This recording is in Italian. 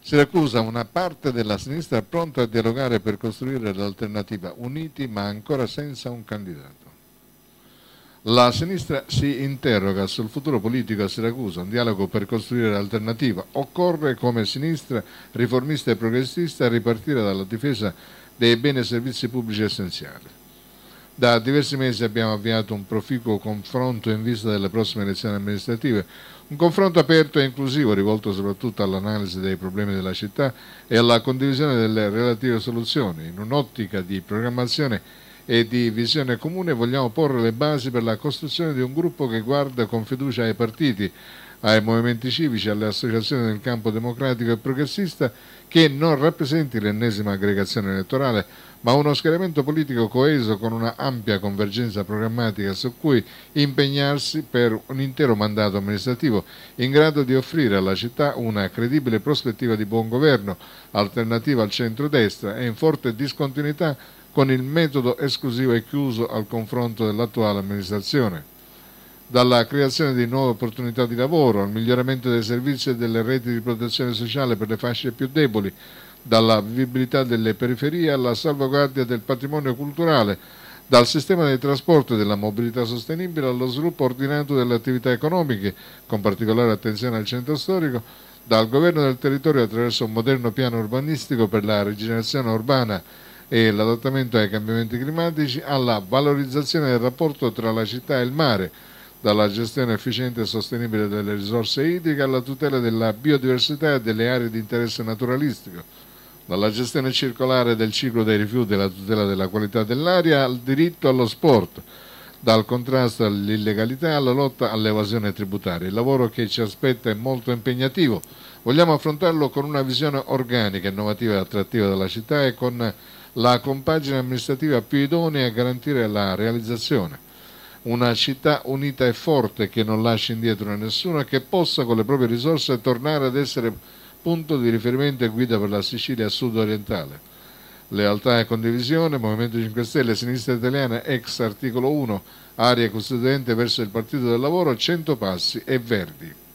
Siracusa, una parte della sinistra pronta a dialogare per costruire l'alternativa, uniti ma ancora senza un candidato. La sinistra si interroga sul futuro politico a Siracusa, un dialogo per costruire l'alternativa. Occorre come sinistra riformista e progressista ripartire dalla difesa dei beni e servizi pubblici essenziali. Da diversi mesi abbiamo avviato un proficuo confronto in vista delle prossime elezioni amministrative, un confronto aperto e inclusivo rivolto soprattutto all'analisi dei problemi della città e alla condivisione delle relative soluzioni, in un'ottica di programmazione e di visione comune vogliamo porre le basi per la costruzione di un gruppo che guarda con fiducia ai partiti, ai movimenti civici, alle associazioni del campo democratico e progressista che non rappresenti l'ennesima aggregazione elettorale, ma uno schieramento politico coeso con una ampia convergenza programmatica su cui impegnarsi per un intero mandato amministrativo in grado di offrire alla città una credibile prospettiva di buon governo, alternativa al centro-destra e in forte discontinuità con il metodo esclusivo e chiuso al confronto dell'attuale amministrazione. Dalla creazione di nuove opportunità di lavoro, al miglioramento dei servizi e delle reti di protezione sociale per le fasce più deboli, dalla vivibilità delle periferie alla salvaguardia del patrimonio culturale, dal sistema dei trasporti e della mobilità sostenibile allo sviluppo ordinato delle attività economiche, con particolare attenzione al centro storico, dal governo del territorio attraverso un moderno piano urbanistico per la rigenerazione urbana e l'adattamento ai cambiamenti climatici, alla valorizzazione del rapporto tra la città e il mare, dalla gestione efficiente e sostenibile delle risorse idriche alla tutela della biodiversità e delle aree di interesse naturalistico, dalla gestione circolare del ciclo dei rifiuti alla tutela della qualità dell'aria al diritto allo sport, dal contrasto all'illegalità alla lotta all'evasione tributaria. Il lavoro che ci aspetta è molto impegnativo. Vogliamo affrontarlo con una visione organica, innovativa e attrattiva della città e con la compagine amministrativa più idonea a garantire la realizzazione una città unita e forte che non lasci indietro nessuno e che possa con le proprie risorse tornare ad essere punto di riferimento e guida per la Sicilia sud-orientale. Lealtà e condivisione, Movimento 5 Stelle, Sinistra Italiana, ex articolo 1, area costituente verso il Partito del Lavoro, 100 passi e Verdi.